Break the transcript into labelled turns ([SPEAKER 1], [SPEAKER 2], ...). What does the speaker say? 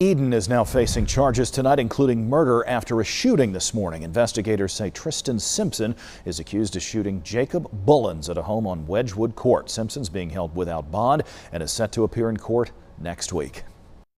[SPEAKER 1] Eden is now facing charges tonight, including murder after a shooting this morning. Investigators say Tristan Simpson is accused of shooting Jacob Bullens at a home on Wedgewood Court. Simpson's being held without bond and is set to appear in court next week.